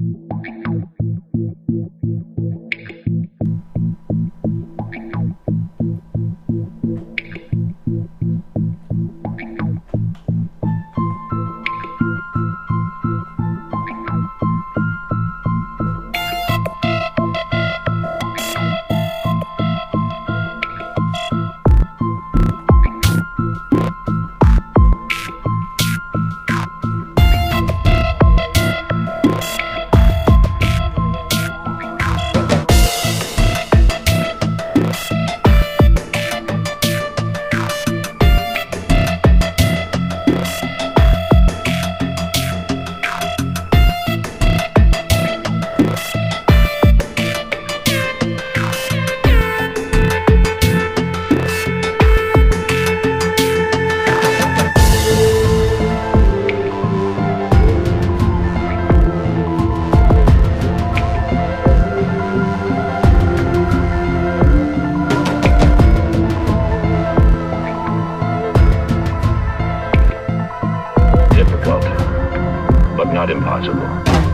Difficult, but not impossible.